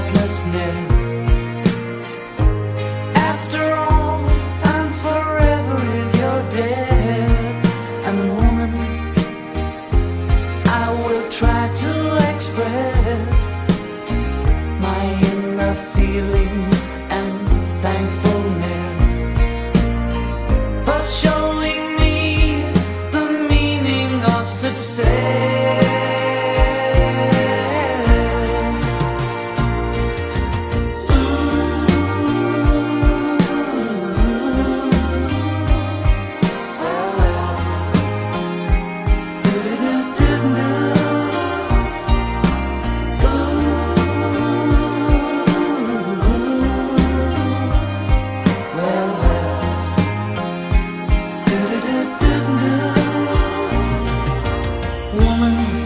helplessness. After all, I'm forever in your debt. And woman, I will try to express my inner feelings and thankfulness for showing me the meaning of success. coming